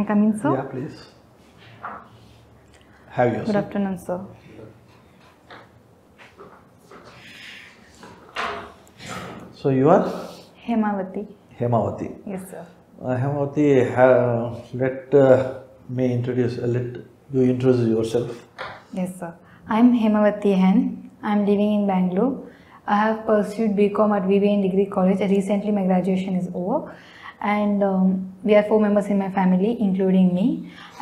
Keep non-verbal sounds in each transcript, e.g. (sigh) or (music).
I come in, sir? Yeah, please. Have your Good afternoon, sir. So you are Hemavati. Hemavati. Yes, sir. Uh, Hemavati, ha- let uh, me introduce, uh, let you introduce yourself. Yes, sir. I'm Hemavati Hen. I'm living in Bangalore. I have pursued BCom at VVN Degree College. Recently, my graduation is over. And um, we are four members in my family, including me.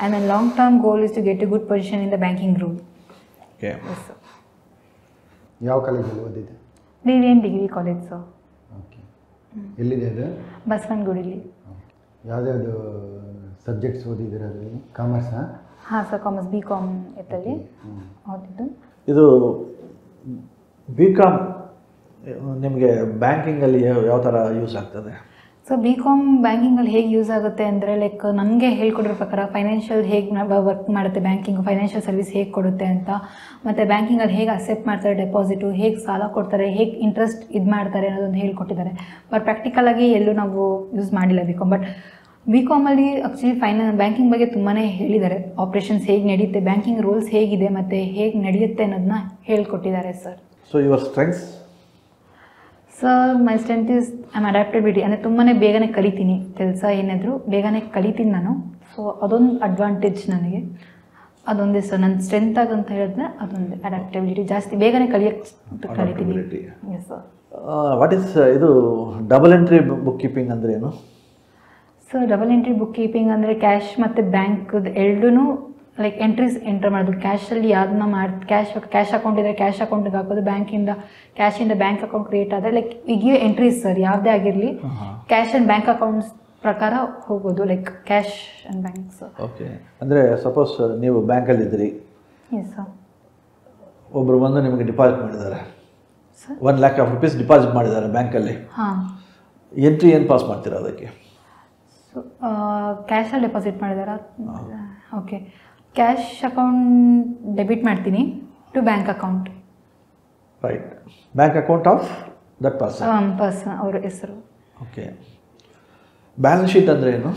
And my long term goal is to get a good position in the banking group. Okay. Yes, sir. ಯಾವ ಕಾಲೇಜಲ್ಲಿ ಓದಿದೆ Vivian Degree College, sir. okay okay ಎಲ್ಲಿದೆ ಅದು ಬಸವನಗುಡಿಲಿ ಯಾವುದ್ಯಾವುದು subjects ಓದಿದ್ದೀರ ಅದರಲ್ಲಿ ಕಾಮರ್ಸಾ ಹಾಂ Ha, ಕಾಮರ್ಸ್ ಬಿ ಕಾಮ್ ಎತ್ತಲ್ಲಿ ಓದಿದ್ದು ಇದು ಬಿ BCom, ನಿಮಗೆ ಬ್ಯಾಂಕಿಂಗಲ್ಲಿ ಯಾವ ಥರ ಯೂಸ್ ಆಗ್ತದೆ ಸೊ ಬಿ ಕಾಮ್ ಬ್ಯಾಂಕಿಂಗಲ್ಲಿ ಹೇಗೆ ಯೂಸ್ ಆಗುತ್ತೆ ಅಂದರೆ ಲೈಕ್ ನನಗೆ ಹೇಳ್ಕೊಡ್ರ ಪ್ರಕಾರ ಫೈನಾನ್ಷಿಯಲ್ ಹೇಗೆ ವರ್ಕ್ ಮಾಡುತ್ತೆ ಬ್ಯಾಂಕಿಂಗ್ ಫೈನಾನ್ಷಿಯಲ್ ಸರ್ವಿಸ್ ಹೇಗೆ ಕೊಡುತ್ತೆ ಅಂತ. ಮತ್ತು ಬ್ಯಾಂಕಿಂಗಲ್ಲಿ ಹೇಗೆ ಅಕ್ಸೆಪ್ಟ್ ಮಾಡ್ತಾರೆ ಡೆಪಾಸಿಟು ಹೇಗೆ ಸಾಲ ಕೊಡ್ತಾರೆ, ಹೇಗೆ ಇಂಟ್ರೆಸ್ಟ್ ಇದು ಮಾಡ್ತಾರೆ ಅನ್ನೋದೊಂದು ಹೇಳ್ಕೊಟ್ಟಿದ್ದಾರೆ. ಬಟ್ ಪ್ರಾಕ್ಟಿಕಲಾಗಿ ಎಲ್ಲೂ ನಾವು ಯೂಸ್ ಮಾಡಿಲ್ಲ ಬಿ ಕಾಮ್ ಬಟ್ ಬಿ ಕಾಮಲ್ಲಿ ಆ್ಯಕ್ಚುಲಿ ಫೈನಾ ಬ್ಯಾಂಕಿಂಗ್ ಬಗ್ಗೆ ತುಂಬಾ ಹೇಳಿದ್ದಾರೆ. ಆಪ್ರೇಷನ್ಸ್ ಹೇಗೆ ನಡೆಯುತ್ತೆ ಬ್ಯಾಂಕಿಂಗ್ ರೂಲ್ಸ್ ಹೇಗಿದೆ, ಮತ್ತು ಹೇಗೆ ನಡೆಯುತ್ತೆ ಅನ್ನೋದನ್ನ ಹೇಳ್ಕೊಟ್ಟಿದ್ದಾರೆ sir so your strengths sir my strength is I'm adaptability ಅಂದರೆ ತುಂಬಾ ಬೇಗನೆ ಕಲಿತೀನಿ. ಕೆಲಸ ಏನಾದರೂ ಬೇಗನೆ ಕಲಿತೀನಿ ನಾನು. ಸೊ ಅದೊಂದು ಅಡ್ವಾಂಟೇಜ್ ನನಗೆ. ಅದೊಂದೇ ಸರ್ ನನ್ನ ಸ್ಟ್ರೆಂತ್ ಆಗಂತ ಹೇಳಿದ್ರೆ ಅದೊಂದು ಅಡಾಪ್ಟೆಬಿಲಿಟಿ ಜಾಸ್ತಿ ಬೇಗನೆ ಕಲಿಯೋಕ್ಕೆ ಕಲಿತೀನಿ. ಎಸ್ ಸರ್ ವಾಟ್ ಇಸ್ ಇದು ಡಬಲ್ ಎಂಟ್ರಿ ಬುಕ್ ಕೀಪಿಂಗ್ ಅಂದ್ರೆ ಏನು? Sir double entry book keeping ಅಂದರೆ ಕ್ಯಾಶ್ ಮತ್ತು ಬ್ಯಾಂಕ್ ಎರಡೂ ಲೈಕ್ ಎಂಟ್ರೀಸ್ ಎಂಟರ್ ಮಾಡೋದು ಕ್ಯಾಶಲ್ಲಿ ಯಾವ್ದನ್ನ ಮಾಡಿ ಕ್ಯಾಶ್ ಕ್ಯಾಶ್ ಅಕೌಂಟ್ ಇದ್ದರೆ ಕ್ಯಾಶ್ ಅಕೌಂಟಿಗೆ ಹಾಕೋದು ಬ್ಯಾಂಕಿಂದ ಕ್ಯಾಶಿಂದ ಬ್ಯಾಂಕ್ ಅಕೌಂಟ್ ಕ್ರಿಯೇಟ್ ಆದರೆ ಲೈಕ್ ಈಗ ಎಂಟ್ರೀಸ್ ಸರ್ ಯಾವುದೇ ಆಗಿರಲಿ ಕ್ಯಾಶ್ ಆ್ಯಂಡ್ ಬ್ಯಾಂಕ್ ಅಕೌಂಟ್ಸ್ ಪ್ರಕಾರ ಹೋಗೋದು like cash and bank sir okay ಅಂದರೆ ಸಪೋಸ್ ನೀವು ಬ್ಯಾಂಕಲ್ಲಿ ಇದ್ದೀರಿ. ಸರ್ ಒಬ್ಬರು ಬಂದು ನಿಮಗೆ ಡಿಪಾಸಿಟ್ ಮಾಡಿದ್ದಾರೆ. Sir one lakh of rupees deposit ಮಾಡಿದ್ದಾರೆ ಬ್ಯಾಂಕಲ್ಲಿ ಹಾಂ. ಎಂಟ್ರಿ ಏನು ಪಾಸ್ ಮಾಡ್ತೀರಾ ಅದಕ್ಕೆ? ಸೊ ಕ್ಯಾಶಲ್ಲಿ ಡೆಪಾಸಿಟ್ ಮಾಡಿದಾರಾ? ಓಕೆ ಕ್ಯಾಶ್ ಅಕೌಂಟ್ ಡೆಬಿಟ್ ಮಾಡ್ತೀನಿ to bank account. Right bank account of that person person ಅವ್ರ ಹೆಸರು. ಓಕೆ ಬ್ಯಾಲೆನ್ಸ್ ಶೀಟ್ ಅಂದರೆ ಏನು?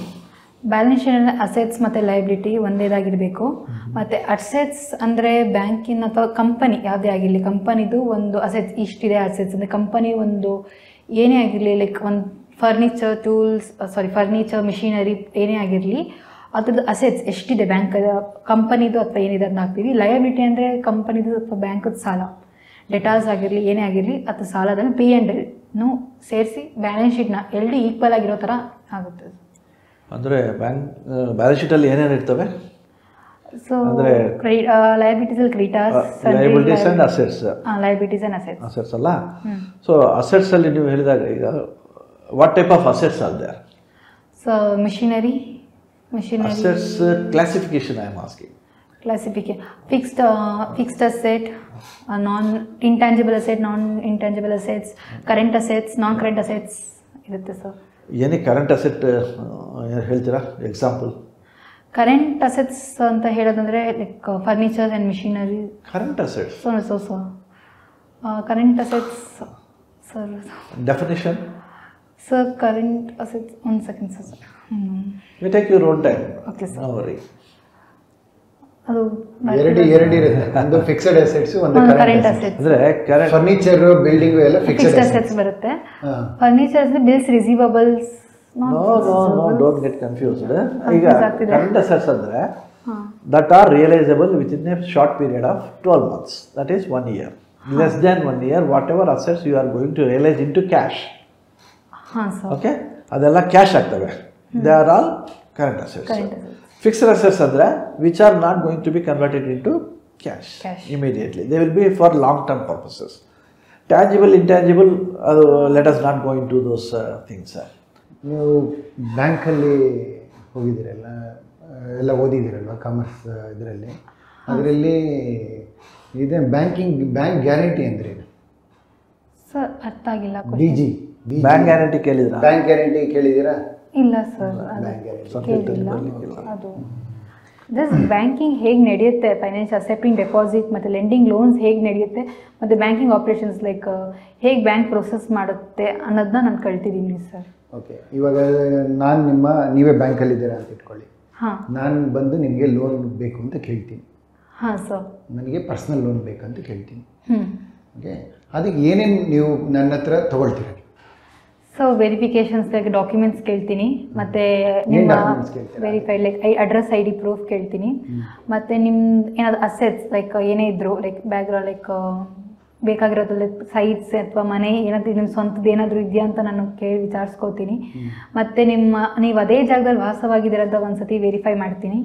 ಬ್ಯಾಲೆನ್ಸ್ ಶೀಟ್ ಅಂದರೆ ಅಸೆಟ್ಸ್ ಮತ್ತು ಲೈಬಿಲಿಟಿ ಒಂದೇದಾಗಿರಬೇಕು. ಮತ್ತು ಅಸೆಟ್ಸ್ ಅಂದರೆ ಬ್ಯಾಂಕಿನ ಅಥವಾ ಕಂಪನಿ ಯಾವುದೇ ಆಗಿರಲಿ ಕಂಪನಿದು ಒಂದು ಅಸೆಟ್ಸ್ ಇಷ್ಟಿದೆ ಅಸೆಟ್ಸ್ ಅಂದರೆ ಕಂಪನಿ ಒಂದು ಏನೇ ಆಗಿರಲಿ ಲೈಕ್ ಒಂದು furniture tools sorry furniture machinery ಏನೇ ಆಗಿರಲಿ ಅದ್ರದ್ದು ಅಸೆಟ್ಸ್ ಎಷ್ಟಿದೆ ಬ್ಯಾಂಕ್ ಕಂಪನಿದು ಅಥವಾ ಏನಿದೆ ಅದನ್ನ ಹಾಕ್ತೀವಿ. ಲಯಬಿಲಿಟಿ ಅಂದರೆ ಕಂಪನಿದು ಅಥವಾ ಬ್ಯಾಂಕದ ಸಾಲ. ಡೆಟಾಸ್ ಆಗಿರಲಿ ಏನೇ ಆಗಿರಲಿ ಅಥವಾ ಸಾಲದನ್ನು ಪಿ ಆ್ಯಂಡ್ ಎಲ್ನು ಸೇರಿಸಿ ಬ್ಯಾಲೆನ್ಸ್ ಶೀಟ್ನ ಎಲ್ಡಿ ಈಕ್ವಲ್ ಆಗಿರೋ ಥರ ಆಗುತ್ತೆ ಅಂದರೆ ಬ್ಯಾಂಕ್ ಬ್ಯಾಲೆನ್ಸ್ ಶೀಟಲ್ಲಿ ಏನೇನು ಇರ್ತವೆ? ಸೊ ಲಯಬಿಲಿಟೀಸ್ ಅಲ್ಲಿ ಕ್ರೀಟಾಸ್ liabilities and assets liabilities and assets assets ಅಲ್ಲ? ಸೊ ಅಸೆಟ್ಸಲ್ಲಿ ನೀವು ಹೇಳಿದಾಗ ಈಗ what type of assets are there so machinery machinery assets classification I am asking classification fixed fixed asset non intangible asset non intangible assets current assets non current assets ಇರುತ್ತೆ sir ಏನೇ current asset ಹೇಳ್ತೀರಾ? Example current assets ಅಂತ ಹೇಳೋದಂದರೆ like furniture and machinery current assets so so so current assets sir definition sir current assets ಒಂದು second sir hmm you take your own time sir no worry ಅದು ಎರಡು ಎರಡು ಇರುತ್ತೆ. ಒಂದು fixed assets ಒಂದು current assets ಅಂದ್ರೆ current furniture building ಎಲ್ಲ fixed assets ಬರುತ್ತೆ. Furnitures bills receivables no no no don't get confused ಈಗ ಕರೆಂಟ್ ಅಸೆಟ್ಸ್ ಅಂದ್ರೆ that are realisable within a short period of twelve months that is one year less than one year whatever assets you are going to realise into cash ಹಾಂ sir okay ಅದೆಲ್ಲ cash ಆಗ್ತವೆ. They are all current assets fixed assets ಅಂದರೆ which are not going to be converted into cash. Immediately they will be for long term purposes tangible intangible ಅದು let us not going to those things ನೀವು ಬ್ಯಾಂಕಲ್ಲಿ ಹೋಗಿದ್ದೀರಲ್ಲ ಎಲ್ಲ ಓದಿದ್ದೀರಲ್ವ commerce ಇದರಲ್ಲಿ? ಅದರಲ್ಲಿ ಇದೆ ಬ್ಯಾಂಕಿಂಗ್ ಬ್ಯಾಂಕ್ ಗ್ಯಾರಂಟಿ ಅಂದರೆ ಏನು? ಸರ್ ಅರ್ಥ ಆಗಿಲ್ಲ ಬಿ ಜಿ ಬ್ಯಾಂಕ್ ಗ್ಯಾರಂಟಿ ಕೇಳಿದ್ರ? ಬ್ಯಾಂಕ್ ಗ್ಯಾರಂಟಿ ಕೇಳಿದ್ದೀರಾ? ಇಲ್ಲ ಸರ್ ಅದು ಬ್ಯಾಂಕ್ ಕೇಳಿಲ್ಲ. ಅದು ಜಸ್ಟ್ ಬ್ಯಾಂಕಿಂಗ್ ಹೇಗೆ ನಡೆಯುತ್ತೆ ಫೈನಾನ್ಷಿಯಲ್ ಅಸೆಪ್ಟಿಂಗ್ ಡೆಪಾಸಿಟ್ ಮತ್ತು ಲೆಂಡಿಂಗ್ ಲೋನ್ಸ್ ಹೇಗೆ ನಡೆಯುತ್ತೆ ಮತ್ತು ಬ್ಯಾಂಕಿಂಗ್ ಆಪ್ರೇಷನ್ಸ್ ಲೈಕ್ ಹೇಗೆ ಬ್ಯಾಂಕ್ ಪ್ರೊಸೆಸ್ ಮಾಡುತ್ತೆ ಅನ್ನೋದನ್ನ ನಾನು ಕಳ್ತಿದ್ದೀನಿ ಸರ್ ಓಕೆ ಇವಾಗ ನಾನು ನಿಮ್ಮ ನೀವೇ ಬ್ಯಾಂಕಲ್ಲಿದ್ದೀರಾ ಅಂತ ಇಟ್ಕೊಳ್ಳಿ. ಹಾಂ. ನಾನು ಬಂದು ನಿಮಗೆ ಲೋನ್ ಬೇಕು ಅಂತ ಕೇಳ್ತೀನಿ. ಹಾಂ ಸರ್ ನನಗೆ ಪರ್ಸ್ನಲ್ ಲೋನ್ ಬೇಕಂತ ಕೇಳ್ತೀನಿ. ಹ್ಞೂ ಓಕೆ ಅದಕ್ಕೆ ಏನೇನು ನೀವು ನನ್ನ ಹತ್ರ ತೊಗೊಳ್ತೀರ? ಸೊ ವೆರಿಫಿಕೇಶನ್ಸ್ ಲೈಕ್ ಡಾಕ್ಯುಮೆಂಟ್ಸ್ ಕೇಳ್ತೀನಿ. ಮತ್ತೆ ನಿಮ್ಮ verified like I address I D proof ಕೇಳ್ತೀನಿ. ಮತ್ತೆ ನಿಮ್ದು ಏನಾದ್ರು ಅಸೆಟ್ಸ್ ಲೈಕ್ ಏನೇ ಇದ್ರು ಲೈಕ್ ಬ್ಯಾಕ್ಗ್ರೌಂಡ್ ಲೈಕ್ ಬೇಕಾಗಿರೋದ್ರಲ್ಲಿ ಸೈಟ್ಸ್ ಅಥವಾ ಮನೆ ಏನಾದರೂ ನಿಮ್ಮ ಸ್ವಂತದ್ದು ಏನಾದರೂ ಇದೆಯಾ ಅಂತ ನಾನು ಕೇಳಿ ವಿಚಾರಿಸ್ಕೋತೀನಿ. ಮತ್ತು ನಿಮ್ಮ ನೀವು ಅದೇ ಜಾಗದಲ್ಲಿ ವಾಸವಾಗಿದ್ದೀರ ಅಂತ ಒಂದ್ಸತಿ ವೆರಿಫೈ ಮಾಡ್ತೀನಿ.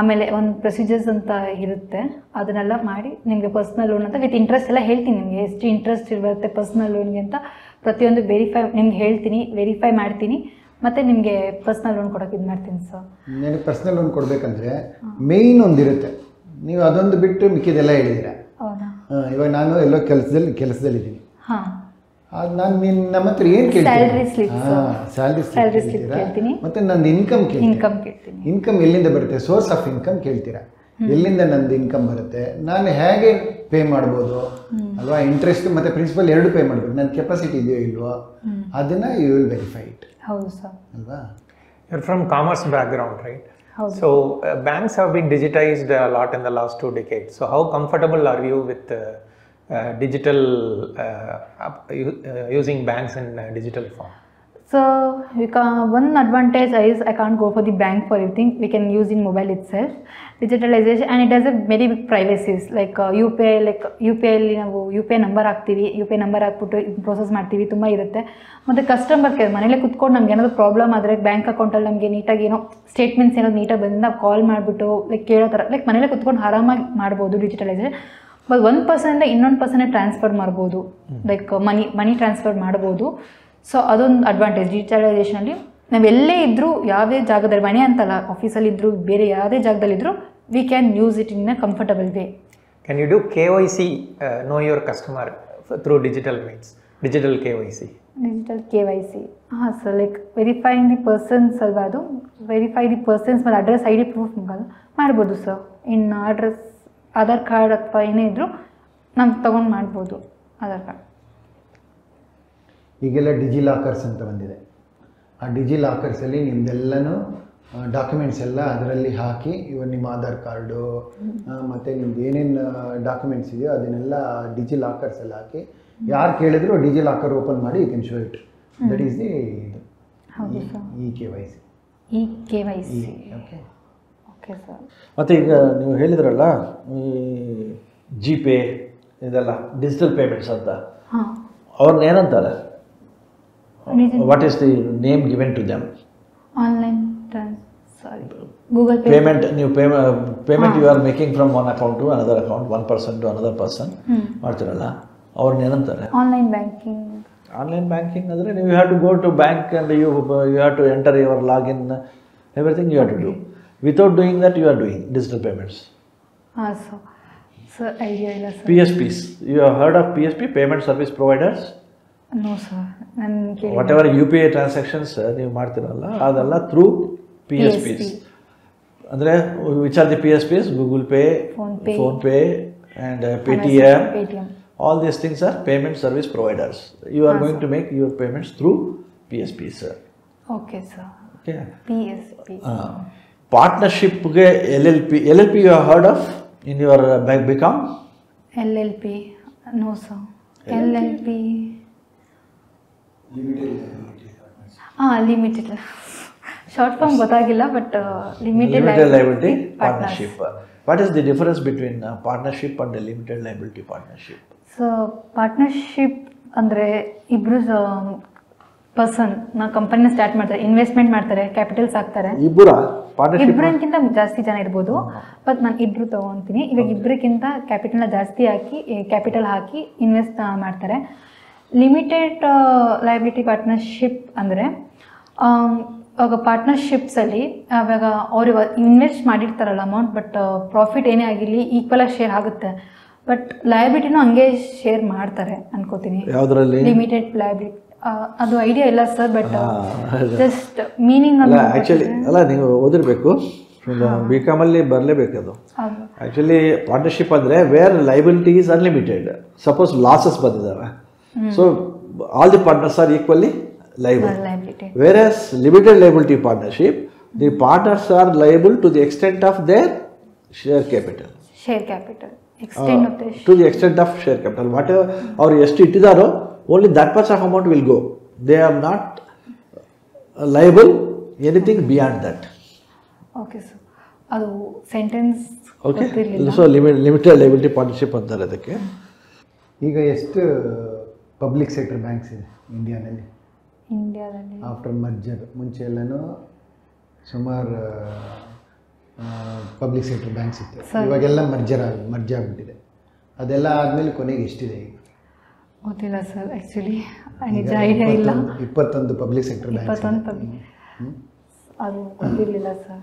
ಆಮೇಲೆ ಒಂದು ಪ್ರೊಸೀಜರ್ಸ್ ಅಂತ ಇರುತ್ತೆ. ಅದನ್ನೆಲ್ಲ ಮಾಡಿ ನಿಮಗೆ ಪರ್ಸ್ನಲ್ ಲೋನ್ ಅಂತ ವಿತ್ ಇಂಟ್ರೆಸ್ಟ್ ಎಲ್ಲ ಹೇಳ್ತೀನಿ ನಿಮಗೆ. ಎಷ್ಟು ಇಂಟ್ರೆಸ್ಟ್ ಇರುತ್ತೆ ಪರ್ಸ್ನಲ್ ಲೋನ್ಗೆ ಅಂತ ಪ್ರತಿಯೊಂದು ವೆರಿಫೈ ನಿಮ್ಗೆ ಹೇಳ್ತೀನಿ ವೆರಿಫೈ ಮಾಡ್ತೀನಿ. ಮತ್ತೆ ನಿಮಗೆ ಪರ್ಸ್ನಲ್ ಲೋನ್ ಕೊಡೋಕೆ ಇದು ಮಾಡ್ತೀನಿ ಸರ್ ನನಗೆ ಪರ್ಸ್ನಲ್ ಲೋನ್ ಕೊಡಬೇಕಂದ್ರೆ ಮೇಯ್ನ್ ಒಂದಿರುತ್ತೆ. ನೀವು ಅದೊಂದು ಬಿಟ್ಟು ಮಿಕ್ಕಿದೆಲ್ಲ ಹೇಳಿದ್ದೀರಾ? ಹೌದಾ? ಇವಾಗ ನಾನು ಎಲ್ಲೋ ಕೆಲಸದಲ್ಲಿ ಕೆಲಸದಲ್ಲಿದ್ದೀನಿ. ಹಾಂ. ಅದು ನಾನು ನಿನ್ನ ನಮ್ಮ ಹತ್ರ ಏನು ಕೇಳ್ತೀನಿ ಸ್ಯಾಲ್ರಿ ಸ್ಯಾಲ್ರಿ ಕೇಳ್ತೀನಿ. ಮತ್ತೆ ನಂದು ಇನ್ಕಮ್ ಕೇಳ್ತೀನಿ. ಇನ್ಕಮ್ ಕೇಳ್ತೀನಿ. ಇನ್ಕಮ್ ಎಲ್ಲಿಂದ ಬರುತ್ತೆ? ಸೋರ್ಸ್ ಆಫ್ ಇನ್ಕಮ್ ಕೇಳ್ತೀರಾ? ಎಲ್ಲಿಂದ ನಂದು ಇನ್ಕಮ್ ಬರುತ್ತೆ? ನಾನು ಹೇಗೆ ಪೇ ಮಾಡ್ಬೋದು? ಅಲ್ವಾ? ಇಂಟ್ರೆಸ್ಟ್ ಮತ್ತೆ ಪ್ರಿನ್ಸಿಪಲ್ ಎರಡು ಪೇ ಮಾಡಬೇಕು. ನನ್ನ ಕೆಪಾಸಿಟಿ ಇದೆಯೋ ಇಲ್ವಾ? ಅದನ್ನ ಯು ವಿಲ್ ವೆರಿಫೈ ಇಟ್ ಹೌದು ಸರ್. ಅಲ್ವಾ? You're from commerce background right right so banks have been digitised lot in the last two decade so how comfortable are you with digital using banks in digital form So we can, one advantage is I can't go for the bank for everything. We can use in mobile itself. Digitalization and it has a very big privacies like uh, U P I like U P I ನಾವು U P I number ಹಾಕ್ತೀವಿ U P I number ಹಾಕ್ಬಿಟ್ಟು process ಮಾಡ್ತೀವಿ ತುಂಬ ಇರುತ್ತೆ. ಮತ್ತು customer care ಮನೇಲೆ ಕುತ್ಕೊಂಡು ನಮ್ಗೆ ಏನಾದರೂ ಪ್ರಾಬ್ಲಮ್ ಆದರೆ ಬ್ಯಾಂಕ್ ಅಕೌಂಟಲ್ಲಿ ನಮಗೆ ನೀಟಾಗಿ ಏನೋ ಸ್ಟೇಟ್ಮೆಂಟ್ಸ್ ಏನಾದ್ರು ನೀಟಾಗಿ ಬಂದು ನಾವು ಕಾಲ್ ಮಾಡಿಬಿಟ್ಟು ಲೈಕ್ ಕೇಳೋ ಥರ ಲೈಕ್ ಮನೇಲೆ ಕುತ್ಕೊಂಡು ಆರಾಮಾಗಿ ಮಾಡ್ಬೋದು ಡಿಜಿಟಲೈಸೇಷನ್ ಬಟ್ ಒಂದು ಪರ್ಸನಿಂದ ಇನ್ನೊಂದು ಪರ್ಸನ್ನೇ ಟ್ರಾನ್ಸ್ಫರ್ ಮಾಡ್ಬೋದು. ಲೈಕ್ ಮನಿ ಮನಿ ಟ್ರಾನ್ಸ್ಫರ್ ಮಾಡ್ಬೋದು. ಸೊ ಅದೊಂದು ಅಡ್ವಾಂಟೇಜ್ ಡಿಜಿಟಲೈಸೇಷನಲ್ಲಿ ನಾವೆಲ್ಲೇ ಎಲ್ಲೇ ಇದ್ದರೂ ಯಾವುದೇ ಜಾಗದಲ್ಲಿ ಮನೆ ಅಂತಲ್ಲ ಆಫೀಸಲ್ಲಿದ್ದರೂ ಬೇರೆ ಯಾವುದೇ ಜಾಗದಲ್ಲಿದ್ದರೂ we can use it in a comfortable way do K Y C know your customer through digital means digital K Y C digital K Y C ಹಾಂ sir like verifying the persons ಅಲ್ವಾ ಅದು? Verify the persons ಮತ್ತು address I D proof ಮಾಡ್ಬೋದು sir ಇನ್ನು address Aadhaar card ಅಥವಾ ಏನೇ ಇದ್ದರೂ ನಾವು ತೊಗೊಂಡು ಮಾಡ್ಬೋದು ಆಧಾರ್ ಕಾರ್ಡ್ ಈಗೆಲ್ಲ ಡಿಜಿ ಲಾಕರ್ಸ್ ಅಂತ ಬಂದಿದೆ. ಆ ಡಿಜಿ ಲಾಕರ್ಸಲ್ಲಿ ನಿಮ್ದೆಲ್ಲನೂ ಡಾಕ್ಯುಮೆಂಟ್ಸ್ ಎಲ್ಲ ಅದರಲ್ಲಿ ಹಾಕಿ ಇವನ್ ನಿಮ್ಮ ಆಧಾರ್ ಕಾರ್ಡು ಮತ್ತು ನಿಮ್ದು ಏನೇನು ಡಾಕ್ಯುಮೆಂಟ್ಸ್ ಇದೆಯೋ ಅದನ್ನೆಲ್ಲ ಡಿಜಿ ಲಾಕರ್ಸಲ್ಲಿ ಹಾಕಿ ಯಾರು ಕೇಳಿದ್ರು ಡಿಜಿ ಲಾಕರ್ ಓಪನ್ ಮಾಡಿ you can show it that is the ಇದು. Sir. E K Y C. E K Y C. Okay okay sir. ಮತ್ತು ಈಗ ನೀವು ಹೇಳಿದ್ರಲ್ಲ ಈ ಜಿ ಪೇ ಇದೆಲ್ಲ ಡಿಜಿಟಲ್ ಪೇಮೆಂಟ್ಸ್ ಅಂತ. ಹಾಂ. ಅವ್ರನ್ನ ಏನಂತಾರೆ? Digital- what is the name given to them online trans sorry Google Pay payment ನೀವು pay payment you are making from one account to another account one person to another person hmm ಮಾಡ್ತೀರಲ್ಲ? ಅವ್ರನ್ನ ಏನಂತಾರೆ? Online banking online banking ಅಂದರೆ ನೀವು have to go to bank and you you have to enter your login everything you have to do without doing that you are doing digital payments ಹಾಂ sir sir idea ಇಲ್ಲ sir P S Ps you have heard of P S P payment service providers no sir whatever U P I transactions ನೀವು ಮಾಡ್ತಿರಲ್ಲ ಅದೆಲ್ಲ through P S Ps ಅಂದರೆ which are the P S Ps Google Pay PhonePe and Paytm all these things are payment service providers you are going to make your payments through P S P sir okay sir okay P S P ಪಾರ್ಟ್ನರ್ಶಿಪ್ಗೆ L L P L L P you heard of in your bank become L L P no sir L L P ಹಾಂ limited short form ಗೊತ್ತಾಗಿಲ್ಲ but limited liability partnership what is the difference between partnership and limited liability partnership so partnership ಅಂದರೆ ಇಬ್ಬರು person ನಾ ಕಂಪನಿನ start ಮಾಡ್ತಾರೆ investment ಮಾಡ್ತಾರೆ capitals ಹಾಕ್ತಾರೆ ಇಬ್ಬರಿಗಿಂತ ಜಾಸ್ತಿ ಜನ ಇರ್ಬೋದು ಬಟ್ ನಾನು ಇಬ್ರು ತಗೊತೀನಿ. ಇವಾಗ ಇಬ್ಬರಿಗಿಂತ ಕ್ಯಾಪಿಟಲ್ನ ಜಾಸ್ತಿ ಹಾಕಿ ಕ್ಯಾಪಿಟಲ್ ಹಾಕಿ ಇನ್ವೆಸ್ಟ್ ಮಾಡ್ತಾರೆ. ಲಿಮಿಟೆಡ್ ಲೈಬಿಲಿಟಿ ಪಾರ್ಟ್ನರ್ಶಿಪ್ ಅಂದರೆ ಇವಾಗ ಪಾರ್ಟ್ನರ್ಶಿಪ್ಸಲ್ಲಿ ಆವಾಗ ಅವ್ರು ಇವಾಗ ಇನ್ವೆಸ್ಟ್ ಮಾಡಿರ್ತಾರಲ್ಲ ಅಮೌಂಟ್ ಬಟ್ ಪ್ರಾಫಿಟ್ ಏನೇ ಆಗಿರಲಿ ಈಕ್ವಲಾಗಿ ಶೇರ್ ಆಗುತ್ತೆ. ಬಟ್ ಲಯಬಿಲಿಟಿನೂ ಹಂಗೆ ಶೇರ್ ಮಾಡ್ತಾರೆ ಅನ್ಕೋತೀನಿ. ಯಾವುದರಲ್ಲಿ? ಲಿಮಿಟೆಡ್ ಲಯಬಿಲಿಟಿ ಅದು ಐಡಿಯಾ ಇಲ್ಲ ಸರ್ ಬಟ್ ಜಸ್ಟ್ ಮೀನಿಂಗ್ ಅಲ್ಲ ಆ್ಯಕ್ಚುಲಿ ಅಲ್ಲ ನೀವು ಓದಿರಬೇಕು. ಬಿ ಕಾಮಲ್ಲಿ ಬರಲೇಬೇಕು ಅದು. ಆ್ಯಕ್ಚುಲಿ ಪಾರ್ಟ್ನರ್ಶಿಪ್ ಅಂದರೆ where liability is unlimited suppose losses ಬಂದಿದ್ದಾವೆ so all the partners are equally liable liability whereas limited liability partnership the partners are liable to the extent of their share capital share capital extend of the to the extent of share capital what ಅವ್ರು ಎಷ್ಟು ಇಟ್ಟಿದಾರೋ only that much of amount will go they are not liable anything beyond that okay sir ಅದು sentence okay so limit limited liability partnership ಅಂತಾರೆ ಅದಕ್ಕೆ. ಈಗ ಎಷ್ಟು public sector banks ಇದೆ ಇಂಡಿಯಾನಲ್ಲಿ ಇಂಡಿಯಾದಲ್ಲಿ ಆಫ್ಟರ್ ಮರ್ಜರ್ ಮುಂಚೆ ಎಲ್ಲನೂ ಸುಮಾರು ಪಬ್ಲಿಕ್ ಸೆಕ್ಟರ್ ಬ್ಯಾಂಕ್ಸ್ ಇತ್ತು. ಇವಾಗೆಲ್ಲ ಮರ್ಜರ್ ಆಗಿ ಮರ್ಜ್ ಆಗಿಬಿಟ್ಟಿದೆ. ಅದೆಲ್ಲ ಆದಮೇಲೆ ಕೊನೆಗೆ ಎಷ್ಟಿದೆ ಈಗ? ಗೊತ್ತಿಲ್ಲ ಸರ್ ಆ್ಯಕ್ಚುಲಿ ನಿಜ ಐಡಿಯಾ ಇಲ್ಲ. ಇಪ್ಪತ್ತೊಂದು- ಪಬ್ಲಿಕ್ ಸೆಕ್ಟರ್ ಬ್ಯಾಂಕ್ ಇಪ್ಪತ್ತೊಂದು ಪಬ್ಲಿಕ್ ಅದು ಗೊತ್ತಿರಲಿಲ್ಲ sir.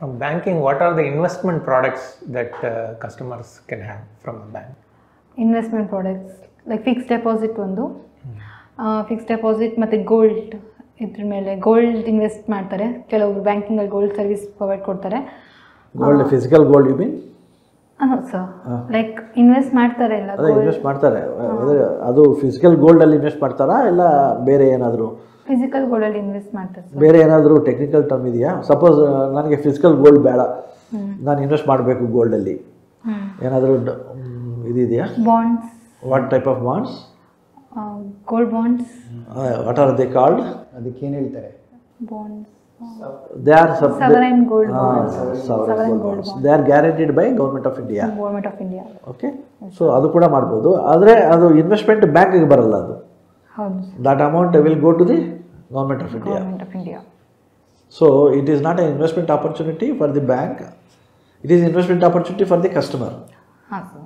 From banking what are the investment products that customers can have from bank investment products like fix deposit ಒಂದು. ಫಿಕ್ಸ್ ಡೆಪಾಸಿಟ್ ಮತ್ತು ಗೋಲ್ಡ್ ಇದ್ರ ಮೇಲೆ ಗೋಲ್ಡ್ ಇನ್ವೆಸ್ಟ್ ಮಾಡ್ತಾರೆ. ಕೆಲವರು ಬ್ಯಾಂಕಿಂಗಲ್ಲಿ ಗೋಲ್ಡ್ ಸರ್ವಿಸ್ ಪ್ರೊವೈಡ್ ಕೊಡ್ತಾರೆ. Gold physical gold you mean sir like invest ಮಾಡ್ತಾರೆ ಇಲ್ಲ ಇನ್ವೆಸ್ಟ್ ಮಾಡ್ತಾರೆ. ಅದು ಫಿಸಿಕಲ್ ಗೋಲ್ಡಲ್ಲಿ ಇನ್ವೆಸ್ಟ್ ಮಾಡ್ತಾರಾ ಇಲ್ಲ ಬೇರೆ ಏನಾದರೂ? ಫಿಸಿಕಲ್ ಗೋಲ್ಡಲ್ಲಿ ಇನ್ವೆಸ್ಟ್ ಮಾಡ್ತಾರೆ ಬೇರೆ ಏನಾದರೂ ಟೆಕ್ನಿಕಲ್ ಟರ್ಮ್ ಇದೆಯಾ? ಸಪೋಸ್ ನನಗೆ ಫಿಸಿಕಲ್ ಗೋಲ್ಡ್ ಬೇಡ. ನಾನು ಇನ್ವೆಸ್ಟ್ ಮಾಡಬೇಕು ಗೋಲ್ಡಲ್ಲಿ ಏನಾದರೂ ಇದಿದೆಯಾ? Bonds what type of bonds gold bonds what are they called ಅದಕ್ಕೇನು ಹೇಳ್ತಾರೆ? Bonds they are sovereign gold bonds they are guaranteed by government of India government of India okay so ಅದು ಕೂಡ ಮಾಡ್ಬೋದು. ಆದರೆ ಅದು ಇನ್ವೆಸ್ಟ್ಮೆಂಟ್ ಬ್ಯಾಂಕಿಗೆ ಬರಲ್ಲ ಅದು. That amount will go to the government of India government of India so it is not a investment opportunity for the bank it is investment opportunity for the customer ಹಾಂ sir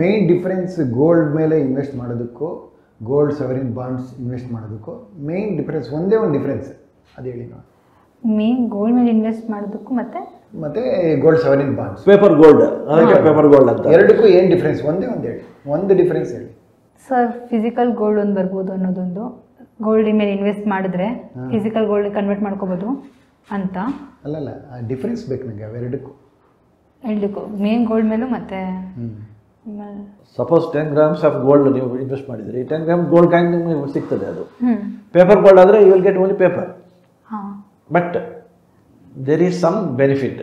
main difference gold ಮೇಲೆ invest ಮಾಡೋದಕ್ಕೂ gold sovereign bonds invest ಮಾಡೋದಕ್ಕೂ main difference ಒಂದೇ ಒಂದು difference ಅದು ಹೇಳಿ ನಾವು main gold ಮೇಲೆ ಇನ್ವೆಸ್ಟ್ ಮಾಡೋದಕ್ಕೂ ಮತ್ತೆ? ಮತ್ತೆ gold sovereign bonds Paper gold. ಅದಕ್ಕೆ ಪೇಪರ್ ಗೋಲ್ಡ್ ಅಂತ. ಎರಡಕ್ಕೂ ಏನು ಡಿಫರೆನ್ಸ್ ಒಂದೇ ಒಂದು ಹೇಳಿ. ಒಂದು ಡಿಫರೆನ್ಸ್ ಹೇಳಿ. ಸರ್ ಫಿಸಿಕಲ್ ಗೋಲ್ಡ್ ಒಂದು ಬರ್ಬೋದು ಅನ್ನೋದೊಂದು. ಗೋಲ್ಡ್ ಮೇಲೆ ಇನ್ವೆಸ್ಟ್ ಮಾಡಿದ್ರೆ ಫಿಸಿಕಲ್ ಗೋಲ್ಡ್ ಕನ್ವರ್ಟ್ ಮಾಡ್ಕೋಬೋದು ಅಂತ. ಅಲ್ಲಲ್ಲ ಡಿಫ್ರೆನ್ಸ್ ಡಿಫರೆನ್ಸ್ ಬೇಕು ನನಗೆ ಅವೆರಡಕ್ಕೂ. ಎರಡಕ್ಕೂ. ಮೇನ್ ಗೋಲ್ಡ್ ಮೇಲೂ ಮತ್ತೆ? Suppose ten grams of gold ನೀವು ಇನ್ವೆಸ್ಟ್ ಮಾಡಿದ್ರಿ ಟೆನ್ ಗ್ರಾಮ್ ಗೋಲ್ಡ್ ಕಾಯಿನ್ ನಿಮಗೆ ಸಿಗ್ತದೆ ಅದು. ಪೇಪರ್ ಗೋಲ್ಡ್ ಆದರೆ you will get only paper ಹಾಂ. But there is some benefit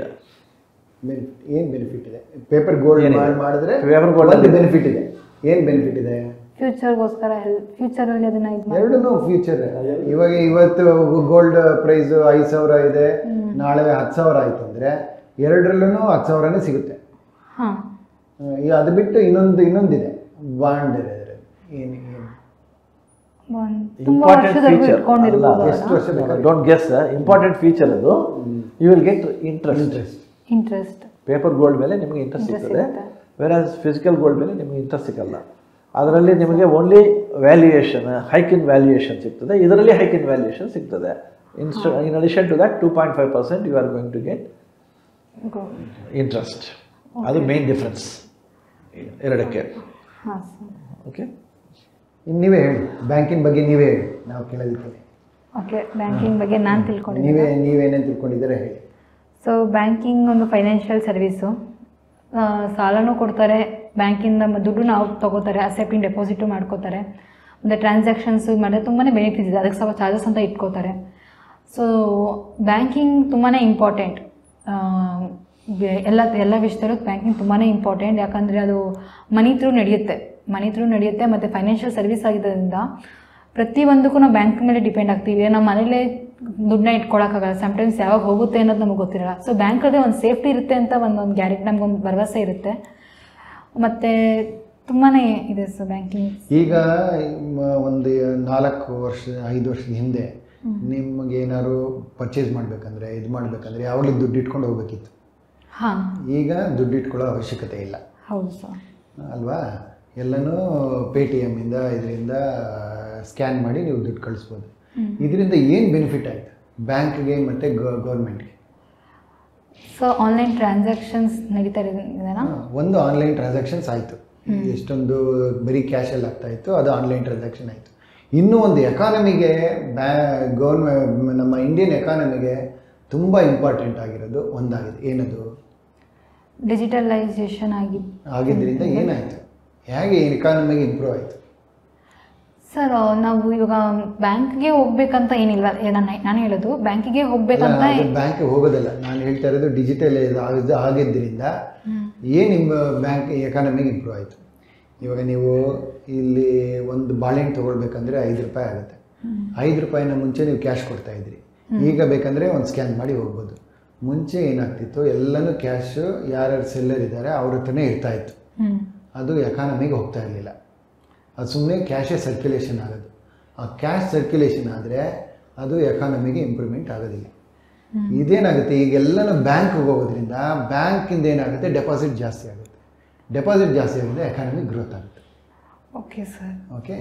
ಏನು ಬೆನಿಫಿಟ್ ಇದೆ? Paper gold? ಮಾಡಿದ್ರೆ ಪೇಪರ್ ಗೋಲ್ಡ್ ಅಲ್ಲಿ- ಬೆನಿಫಿಟ್ ಇದೆ. ಏನು ಬೆನಿಫಿಟ್ ಇದೆ? ಫ್ಯೂಚರ್ಗೋಸ್ಕರ ಫ್ಯೂಚರ್ ಅಲ್ಲಿ ಅದನ್ನ ಎರಡೂ ಫ್ಯೂಚರ್ ಇವಾಗ ಇವತ್ತು ಗೋಲ್ಡ್ ಪ್ರೈಸ್ ಐದು ಸಾವಿರ ಇದೆ. ನಾಳೆ ಹತ್ತು ಸಾವಿರ ಆಯ್ತು ಅಂದರೆ ಎರಡರಲ್ಲೂ ಹತ್ತು ಸಾವಿರನೇ ಸಿಗುತ್ತೆ. ಹಾಂ. ಈಗ ಅದು ಬಿಟ್ಟು ಇನ್ನೊಂದು ಇನ್ನೊಂದಿದೆ. ಬಾಂಡ್ ಇದೆ ಏನು ಇಂಪಾರ್ಟೆಂಟ್ ಫೀಚರ್ ಎಷ್ಟು ವರ್ಷ ಡೋಂಟ್ ಗೆಸ್ ಇಂಪಾರ್ಟೆಂಟ್ ಫೀಚರ್ ಅದು. You will get interest interest interest paper gold ಮೇಲೆ ನಿಮಗೆ ಇಂಟ್ರೆಸ್ಟ್ ಸಿಗ್ತದೆ. ವೇರ್ ವೆರಾಸ್ ಫಿಸಿಕಲ್ ಗೋಲ್ಡ್ ಮೇಲೆ ನಿಮಗೆ ಇಂಟ್ರೆಸ್ಟ್ ಸಿಗಲ್ಲ. ಅದರಲ್ಲಿ ನಿಮಗೆ only valuation hike in valuation ಸಿಗ್ತದೆ. ಇದರಲ್ಲಿ ಹೈಕ್ ಇನ್ ವ್ಯಾಲ್ಯೂಯೇಷನ್ ಸಿಗ್ತದೆ. ಇನ್ಸ್ಟ್ in addition to that two point five percent you are going to get interest ಅದು ಮೇನ್ ಡಿಫ್ರೆನ್ಸ್ ಎರಡಕ್ಕೆ. ಹಾಂ ಓಕೆ ನೀವೇ ಹೇಳಿ. ಬ್ಯಾಂಕಿನ ಬಗ್ಗೆ ನೀವೇ ಹೇಳಿ. ನಾವು ಕೇಳೋದಕ್ಕೆ ಓಕೆ ಬ್ಯಾಂಕಿಂಗ್ ಬಗ್ಗೆ ನಾನು ತಿಳ್ಕೊಂಡಿದ್ದೀನಿ. ನೀವೇ ನೀವೇನೇನು ತಿಳ್ಕೊಂಡಿದ್ದೀರಾ ಹೇಳಿ. ಸೊ ಬ್ಯಾಂಕಿಂಗ್ ಒಂದು ಫೈನಾನ್ಷಿಯಲ್ ಸರ್ವಿಸು ಸಾಲನೂ ಕೊಡ್ತಾರೆ. ಬ್ಯಾಂಕಿಂದ ದುಡ್ಡು ನಾವು ತೊಗೋತಾರೆ. ಅಸೆಪ್ಟಿಂಗ್ ಡೆಪಾಸಿಟು ಮಾಡ್ಕೋತಾರೆ. ಮತ್ತು ಟ್ರಾನ್ಸಾಕ್ಷನ್ಸ್ ಮಾಡಿದ್ರೆ ತುಂಬಾ ಬೆನಿಫಿಟ್ಸ್ ಇದೆ. ಅದಕ್ಕೆ ಸ್ವಲ್ಪ ಚಾರ್ಜಸ್ ಅಂತ ಇಟ್ಕೋತಾರೆ. ಸೊ ಬ್ಯಾಂಕಿಂಗ್ ತುಂಬಾ ಇಂಪಾರ್ಟೆಂಟ್ ಎಲ್ಲ ಎಲ್ಲ ವಿಷಯದಲ್ಲೂ ಬ್ಯಾಂಕಿಂಗ್ ತುಂಬಾ ಇಂಪಾರ್ಟೆಂಟ್ ಯಾಕಂದರೆ ಅದು ಮನಿ ಥ್ರೂ ನಡೆಯುತ್ತೆ. ಮನಿ ಥ್ರೂ ನಡೆಯುತ್ತೆ ಮತ್ತು ಫೈನಾನ್ಷಿಯಲ್ ಸರ್ವಿಸ್ ಆಗಿದ್ದರಿಂದ ಪ್ರತಿಯೊಂದಕ್ಕೂ ನಾವು ಬ್ಯಾಂಕ್ ಮೇಲೆ ಡಿಪೆಂಡ್ ಆಗ್ತೀವಿ. ನಮ್ಮ ಮನೇಲೆ ದುಡ್ಡನ್ನ ಇಟ್ಕೊಳಕ್ಕಾಗಲ್ಲ. ಸಮ್ಟೈಮ್ಸ್ ಯಾವಾಗ ಹೋಗುತ್ತೆ ಅನ್ನೋದು ನಮಗೆ ಗೊತ್ತಿರಲ್ಲ. ಸೊ ಬ್ಯಾಂಕಲ್ಲಿ ಒಂದು ಸೇಫ್ಟಿ ಇರುತ್ತೆ ಅಂತ ಒಂದು ಒಂದು ಗ್ಯಾರಂಟಿ ನಮಗೊಂದು ಭರವಸೆ ಇರುತ್ತೆ. ಮತ್ತು ತುಂಬಾ ಇದೆ ಸರ್ ಬ್ಯಾಂಕಿಂಗ್ ಈಗ ಒಂದು ನಾಲ್ಕು ವರ್ಷ ಐದು ವರ್ಷದ ಹಿಂದೆ ನಿಮಗೆ ಏನಾದ್ರು ಪರ್ಚೇಸ್ ಮಾಡಬೇಕಂದ್ರೆ ಇದು ಮಾಡಬೇಕಂದ್ರೆ ಯಾವಾಗಲೂ ದುಡ್ಡು ಇಟ್ಕೊಂಡು ಹೋಗ್ಬೇಕಿತ್ತು. ಈಗ ದುಡ್ಡು ಇಟ್ಕೊಳ್ಳೋ ಅವಶ್ಯಕತೆ ಇಲ್ಲ. ಹೌದು ಸರ್. ಅಲ್ವಾ? ಎಲ್ಲನೂ ಪೇ ಟಿ ಎಮ್ಮಿಂದ ಇದರಿಂದ ಸ್ಕ್ಯಾನ್ ಮಾಡಿ ನೀವು ದುಡ್ಡು ಕಳಿಸ್ಬೋದು. ಇದರಿಂದ ಏನು ಬೆನಿಫಿಟ್ ಆಯಿತು? ಬ್ಯಾಂಕ್ಗೆ ಮತ್ತು ಗೌರ್ಮೆಂಟ್ಗೆ ಸೊ ಆನ್ಲೈನ್ ಟ್ರಾನ್ಸಾಕ್ಷನ್ಸ್ ನಡೀತಾ ಒಂದು ಆನ್ಲೈನ್ ಟ್ರಾನ್ಸಾಕ್ಷನ್ಸ್ ಆಯಿತು. ಎಷ್ಟೊಂದು ಬರೀ ಕ್ಯಾಶಲ್ಲಿ ಆಗ್ತಾ ಇತ್ತು ಅದು ಆನ್ಲೈನ್ ಟ್ರಾನ್ಸಾಕ್ಷನ್ ಆಯಿತು. ಇನ್ನೂ ಒಂದು ಎಕಾನಮಿಗೆ ಬ್ಯಾ ಗೌರ್ಮೆ ನಮ್ಮ ಇಂಡಿಯನ್ ಎಕಾನಮಿಗೆ ತುಂಬ ಇಂಪಾರ್ಟೆಂಟ್ ಆಗಿರೋದು ಒಂದಾಗಿದೆ. ಏನದು? ಡಿಜಿಟಲೈಸೇಷನ್ ಆಗಿ ಆಗಿದ್ದರಿಂದ ಏನಾಯಿತು? ಹೇಗೆ ಇಕಾನಮಿಗೆ ಇಂಪ್ರೂವ್ ಆಯಿತು? ಸರ್ ನಾವು ಇವಾಗ ಬ್ಯಾಂಕ್ಗೆ ಹೋಗ್ಬೇಕಂತ ಏನಿಲ್ಲ. ನಾನು ನಾನು ಹೇಳೋದು ಬ್ಯಾಂಕಿಗೆ ಹೋಗ್ಬೇಕಂತ ಬ್ಯಾಂಕ್ ಹೋಗೋದಿಲ್ಲ. ನಾನು ಹೇಳ್ತಾ ಇರೋದು ಡಿಜಿಟಲ್ ಆಗಿದ್ದರಿಂದ ಏನು ನಿಮ್ಮ ಬ್ಯಾಂಕ್ ಎಕಾನಮಿಗೆ ಇಂಪ್ರೂವ್ ಆಯಿತು? ಇವಾಗ ನೀವು ಇಲ್ಲಿ ಒಂದು ಬಾಳೆಹಣ್ಣು ತೊಗೊಳ್ಬೇಕಂದ್ರೆ ಐದು ರೂಪಾಯಿ ಆಗುತ್ತೆ. ಐದು ರೂಪಾಯಿನ ಮುಂಚೆ ನೀವು ಕ್ಯಾಶ್ ಕೊಡ್ತಾ ಇದ್ರಿ. ಈಗ ಬೇಕಂದರೆ ಒಂದು ಸ್ಕ್ಯಾನ್ ಮಾಡಿ ಹೋಗ್ಬೋದು. ಮುಂಚೆ ಏನಾಗ್ತಿತ್ತು ಎಲ್ಲನೂ ಕ್ಯಾಶು ಯಾರ್ಯಾರು ಸೆಲ್ಲರ್ ಇದ್ದಾರೆ ಅವ್ರ ಹತ್ರನೇ ಇರ್ತಾ ಇತ್ತು. ಅದು ಎಕಾನಮಿಗೆ ಹೋಗ್ತಾ ಇರಲಿಲ್ಲ. ಅದು ಸುಮ್ಮನೆ ಕ್ಯಾಶೇ ಸರ್ಕ್ಯುಲೇಷನ್ ಆಗೋದು. ಆ ಕ್ಯಾಶ್ ಸರ್ಕ್ಯುಲೇಷನ್ ಆದರೆ ಅದು ಎಕಾನಮಿಗೆ ಇಂಪ್ರೂವ್ಮೆಂಟ್ ಆಗೋದಿಲ್ಲ. ಇದೇನಾಗುತ್ತೆ ಈಗೆಲ್ಲನೂ ಬ್ಯಾಂಕ್ಗೆ ಹೋಗೋದ್ರಿಂದ ಬ್ಯಾಂಕಿಂದ ಏನಾಗುತ್ತೆ ಡೆಪಾಸಿಟ್ ಜಾಸ್ತಿ ಆಗುತ್ತೆ. ಡೆಪಾಸಿಟ್ ಜಾಸ್ತಿ ಆಗುತ್ತೆ ಎಕಾನಮಿ ಗ್ರೋತ್ ಆಗುತ್ತೆ. Okay sir okay.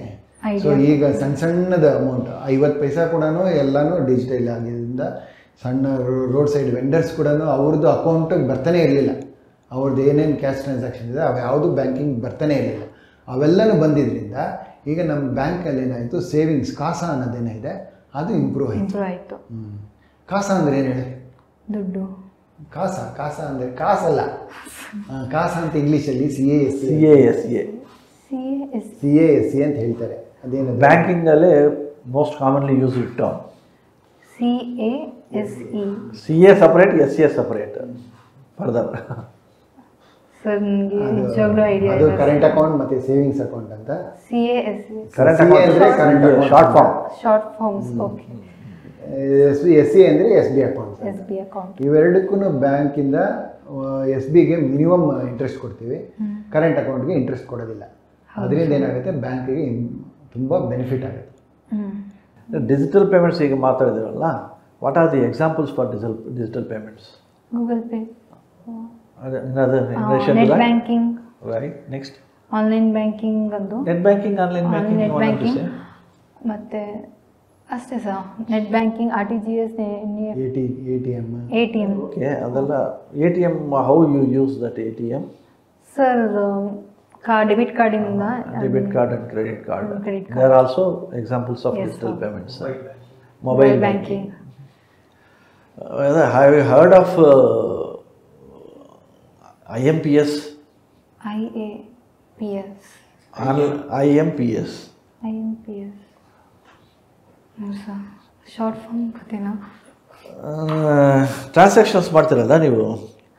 ಸೊ ಈಗ ಸಣ್ಣ ಸಣ್ಣದ ಅಮೌಂಟ್ ಐವತ್ತು ಪೈಸಾ ಕೂಡ ಎಲ್ಲನೂ ಡಿಜಿಟಲ್ ಆಗಿದ್ದರಿಂದ ಸಣ್ಣ ರೋಡ್ ಸೈಡ್ ವೆಂಡರ್ಸ್ ಕೂಡ ಅವ್ರದ್ದು ಅಕೌಂಟಿಗೆ ಬರ್ತಾನೆ ಇರಲಿಲ್ಲ. ಅವ್ರದ್ದು ಏನೇನು ಕ್ಯಾಶ್ ಟ್ರಾನ್ಸಾಕ್ಷನ್ ಇದೆ ಅವು ಯಾವುದು ಬ್ಯಾಂಕಿಂಗ್ ಬರ್ತಾನೆ ಇರಲಿಲ್ಲ. ಅವೆಲ್ಲನೂ ಬಂದಿದ್ದರಿಂದ ಈಗ ನಮ್ಮ ಬ್ಯಾಂಕಲ್ಲಿ ಏನಾಯಿತು ಸೇವಿಂಗ್ಸ್ ಕಾಸ ಅನ್ನೋದೇನಿದೆ ಅದು ಇಂಪ್ರೂವ್ ಆಯಿತು. ಇಂಪ್ರೂವ್ ಆಯಿತು. ಹ್ಞೂ ಕಾಸ ಅಂದರೆ ಏನು ಹೇಳಿ? ದುಡ್ಡು. ಕಾಸ ಕಾಸ ಅಂದರೆ ಕಾಸಲ್ಲ ಕಾಸ ಅಂತ ಇಂಗ್ಲೀಷಲ್ಲಿ C A S C A S A C C A S C ಅಂತ ಹೇಳ್ತಾರೆ. ಅದೇನು ಬ್ಯಾಂಕಿಂಗಲ್ಲೇ most commonly use term C A C A separate S A separate further sir ನನಗೆ ನಿಜವಾಗ್ಲೂ ಐಡಿಯಾ ಅದು ಕರೆಂಟ್ ಅಕೌಂಟ್ ಮತ್ತೆ ಸೇವಿಂಗ್ಸ್ ಅಕೌಂಟ್ ಅಂತ. C A S current account ಅಂದ್ರೆ current account. Short form short forms okay S B S C ಅಂದರೆ S B account S B account ಇವೆರಡಕ್ಕೂ ಬ್ಯಾಂಕಿಂದ S ಬಿಗೆ minimum interest ಕೊಡ್ತೀವಿ. ಕರೆಂಟ್ ಅಕೌಂಟ್ಗೆ interest ಕೊಡೋದಿಲ್ಲ. ಅದರಿಂದ ಏನಾಗುತ್ತೆ ಬ್ಯಾಂಕಿಗೆ ತುಂಬ ಬೆನಿಫಿಟ್ ಆಗುತ್ತೆ. ಡಿಜಿಟಲ್ ಪೇಮೆಂಟ್ಸ್ ಈಗ ಮಾತಾಡಿದಿರಲ್ಲ? What are the examples for digital digital payments Google Pay net banking right next online banking ಅದು. Net banking online banking net banking ಮತ್ತು ಅಷ್ಟೇ sir net banking R T G S A T A T M A T M okay ಅದೆಲ್ಲ A T M how you use that A T M sir ಕಾ debit ಕಾರ್ಡಿಂದ debit card and credit card Credit card. There also examples of Yes, digital sir. Payments mobile mobile banking have you heard of I M P S I A P S I M P S I M P S sir short form ಗೊತ್ತಿಲ್ಲ transactions ಮಾಡ್ತೀರಲ್ಲ ನೀವು?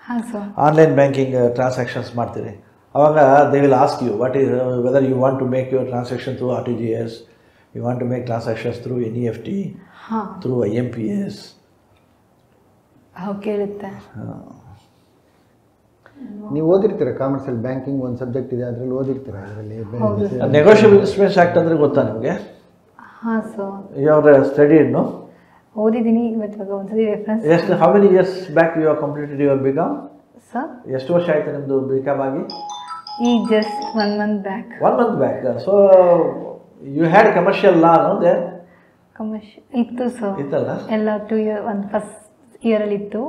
ಹಾಂ sir online banking transactions ಮಾಡ್ತೀರಿ. ಅವಾಗ they will ask you what is whether you want to make your transaction through R T G S you want to make transactions through N E F T ಹಾಂ. Through I M P S ಅವು ಕೇಳುತ್ತೆ. ನೀವು ಓದಿರ್ತೀರ ಕಾಮರ್ಸಲ್ಲಿ banking ಒಂದು subject ಇದೆ ಅದರಲ್ಲಿ ಓದಿರ್ತೀರ? ಅದರಲ್ಲಿ negotiable instruments act ಅಂದ್ರೆ ಗೊತ್ತಾ ನಿಮಗೆ? ಹಾಂ ಸರ್ your ಸ್ಟಡಿ ಇನ್ನು? ಓದಿದ್ದೀನಿ ಇವತ್ತು ಒಂದು ಸಾರಿ ರೆಫರೆನ್ಸ್ ಎಷ್ಟು how many years back you are completed your B Com sir ಎಷ್ಟು ವರ್ಷ ಆಯಿತು ನಿಮ್ಮದು ಬಿ ಕಾಮ್ ಆಗಿ? ಈ just one month back one month back so you had commercial law ಅನ್ನೋದೇ ಕಮರ್ಷಿಯಲ್ ಇತ್ತು ಸರ್ ಇತ್ತಲ್ಲ? ಎಲ್ಲ ಟು ಇಯರ್ ಒಂದು ಫಸ್ಟ್ ಇಯರಲ್ಲಿ ಇತ್ತು.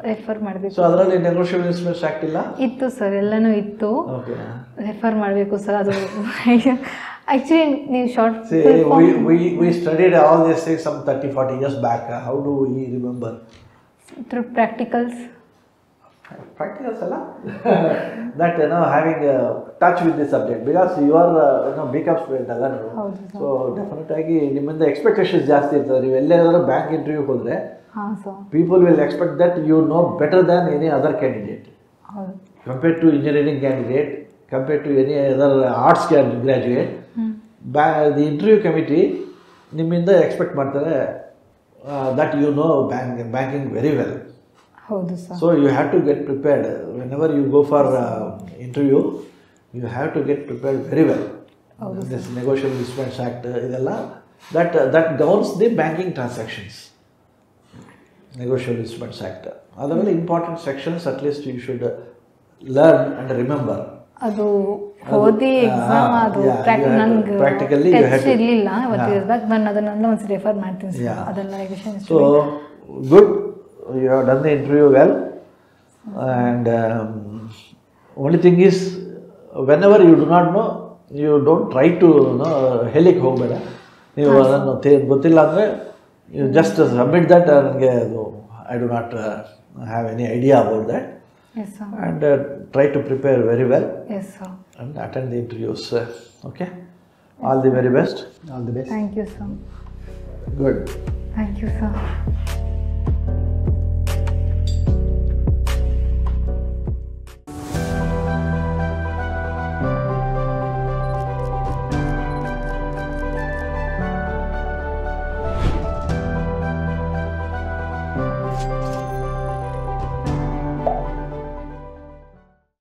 ರೆಫರ್ ಸೊ ಮಾಡಬೇಕು. ಅದರಲ್ಲಿ ನೆಗೋಷಿಯಬಲ್ ಇನ್ಸ್ಟ್ರೂಮೆಂಟ್ಸ್ ಆ್ಯಕ್ಟ್ ಇಲ್ಲ? ಇತ್ತು ಸರ್ ಎಲ್ಲನೂ ಇತ್ತು. ರೆಫರ್ ಮಾಡಬೇಕು ಸರ್ ಅದು (laughs) ಆ್ಯಕ್ಚುಲಿ ನೀವು short we we studied all this things some 30, 40 years back how do we remember through practicals Practicals, ಅಲ್ಲ? That you know having touch with because you are uh, you know BCom student ಅಲ್ಲ ನೀವು. So definite ಆಗಿ ನಿಮ್ಮಿಂದ expectations ಜಾಸ್ತಿ ಇರ್ತದೆ. ನೀವು ಎಲ್ಲೇ bank interview ಹೋದ್ರೆ people will expect that you know better than any other candidate compare to engineering candidate compare to any other arts graduate ಬ್ಯಾ ದಿ ಇಂಟರ್ವ್ಯೂ ಕಮಿಟಿ ನಿಮ್ಮಿಂದ ಎಕ್ಸ್ಪೆಕ್ಟ್ ಮಾಡ್ತಾರೆ that you know bank banking very well ಹೌದು so you have to get prepared whenever you go for interview you have to get prepared very well this negotiable instruments act ಇದೆಲ್ಲ that that governs the banking transactions negotiable instruments act ಅದರಲ್ಲಿ important sections at least you should learn and remember ಅದು ಓದಿ exam ಅದು ನಂಗೆ to- ಇರಲಿಲ್ಲ ಅವತ್ತು ಇರ್ದಾಗ ನಾನು ಅದನ್ನೆಲ್ಲ ಒಂದ್ಸರಿ ರೆಫರ್ ಮಾಡ್ತೀನಿ. ಅದೆಲ್ಲ revision So, good. You have done the interview well. And um, only thing is, whenever you do not know, you don't try to know, ಹೇಳಿಕ್ಕೆ ಹೋಗಬೇಡ ನೀವು ಅದನ್ನು ಗೊತ್ತಿಲ್ಲ ಅಂದರೆ You just submit that uh, I do not uh, have any idea about that. Yes, sir. And uh, try to prepare very well. Yes, sir. And attend the interviews. okay. All the very best. All the best. Thank you, sir. Good. Thank you, sir.